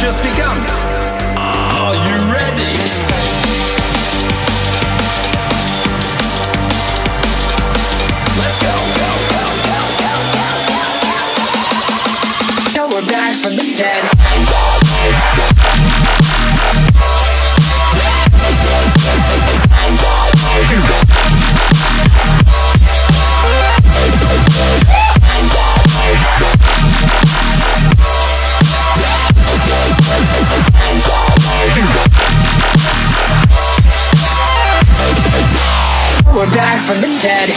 Just begun. Are you ready? Let's go, go, go, go, go, go, go. Now we're back from the dead. We're back from the dead.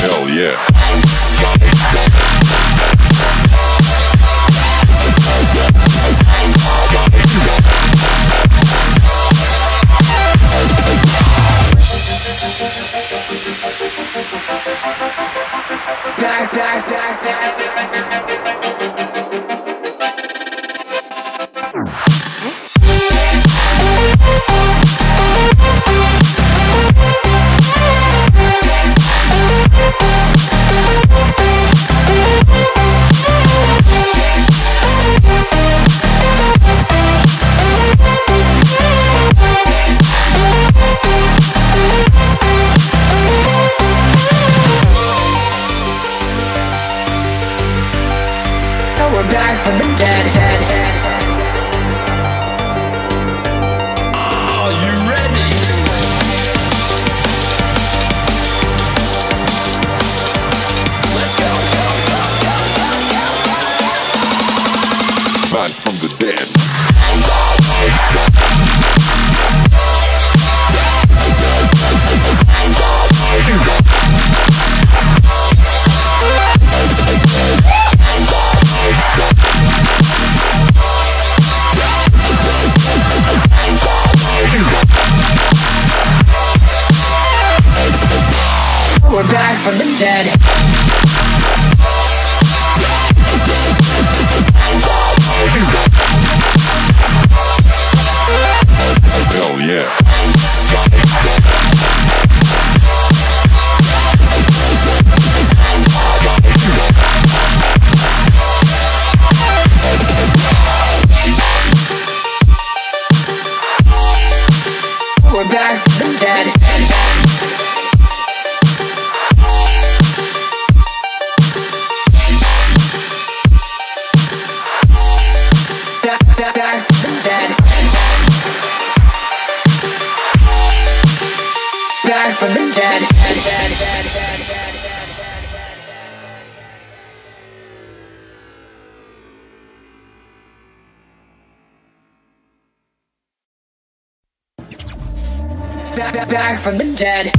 Hell yeah. Back, Back from the dead. dead, dead. From the dead. Back from the dead. Hell yeah. We're back from the dead. Back from the dead. Back, from the dead.